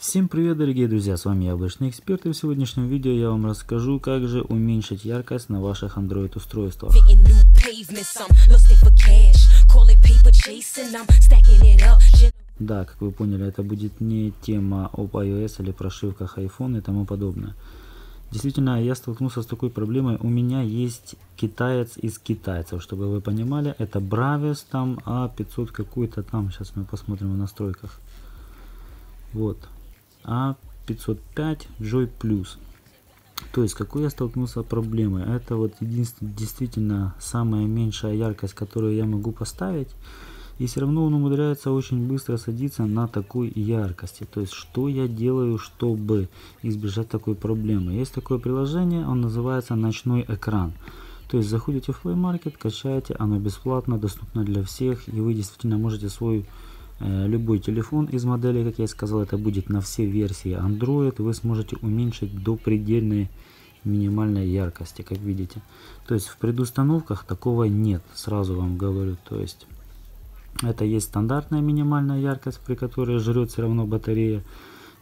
Всем привет дорогие друзья, с вами Яблочный Эксперт и в сегодняшнем видео я вам расскажу, как же уменьшить яркость на ваших Android устройствах. Да, как вы поняли, это будет не тема об iOS или прошивках iPhone и тому подобное. Действительно, я столкнулся с такой проблемой. У меня есть китаец из китайцев, чтобы вы понимали. Это Bravis там А500 какой-то там. Сейчас мы посмотрим в настройках. Вот. А505 Joy Plus. То есть, какой я столкнулся проблемой? Это вот единственное, действительно самая меньшая яркость, которую я могу поставить. И все равно он умудряется очень быстро садиться на такой яркости. То есть, что я делаю, чтобы избежать такой проблемы? Есть такое приложение, он называется «Ночной экран». То есть, заходите в Play Market, качаете, оно бесплатно, доступно для всех. И вы действительно можете свой любой телефон из модели, как я сказал, это будет на все версии Android, вы сможете уменьшить до предельной минимальной яркости, как видите. То есть в предустановках такого нет, сразу вам говорю. То есть это есть стандартная минимальная яркость, при которой жрет все равно батарея.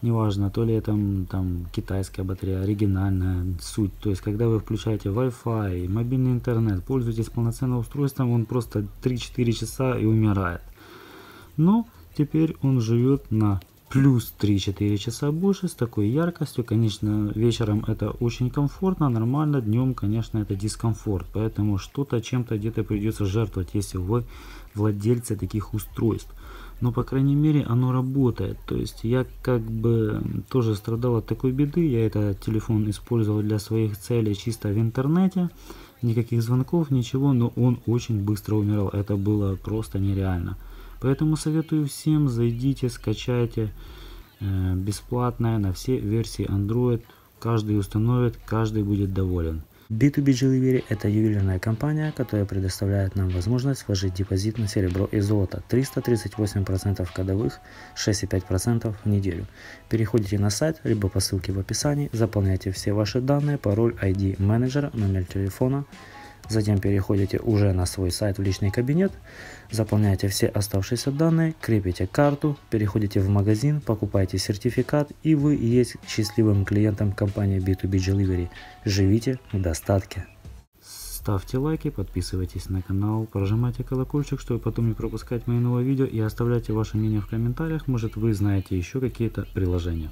Неважно, то ли это там китайская батарея, оригинальная суть. То есть, когда вы включаете Wi-Fi, мобильный интернет, пользуетесь полноценным устройством, он просто 3-4 часа и умирает. Но теперь он живет на плюс 3-4 часа больше с такой яркостью. Конечно, вечером это очень комфортно, нормально, днем, конечно, это дискомфорт. Поэтому что-то чем-то где-то придется жертвовать, если вы владельцы таких устройств. Но, по крайней мере, оно работает. То есть, я как бы тоже страдал от такой беды. Я этот телефон использовал для своих целей чисто в интернете. Никаких звонков, ничего, но он очень быстро умирал. Это было просто нереально. Поэтому советую всем, зайдите, скачайте э, бесплатное на все версии Android. Каждый установит, каждый будет доволен. B2B Delivery – это ювелирная компания, которая предоставляет нам возможность вложить депозит на серебро и золото 338% годовых, 6,5% в неделю. Переходите на сайт, либо по ссылке в описании, заполняйте все ваши данные, пароль, ID менеджера, номер телефона, Затем переходите уже на свой сайт в личный кабинет, заполняете все оставшиеся данные, крепите карту, переходите в магазин, покупаете сертификат и вы есть счастливым клиентом компании B2B Delivery. Живите в достатке. Ставьте лайки, подписывайтесь на канал, прожимайте колокольчик, чтобы потом не пропускать мои новые видео и оставляйте ваше мнение в комментариях, может вы знаете еще какие-то приложения.